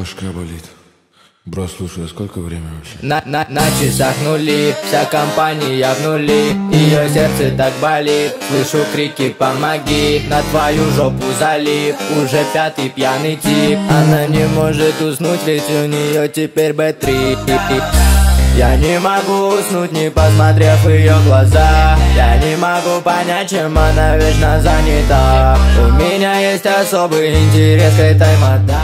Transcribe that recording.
Башка болит, Бро, слушай, а сколько время вообще? На, на, на часах нули, вся компания в нули Ее сердце так болит, слышу крики «помоги» На твою жопу залип, уже пятый пьяный тип Она не может уснуть, ведь у нее теперь Б3 я не могу уснуть, не посмотрев ее глаза. Я не могу понять, чем она вечно занята. У меня есть особый интерес к этой мадам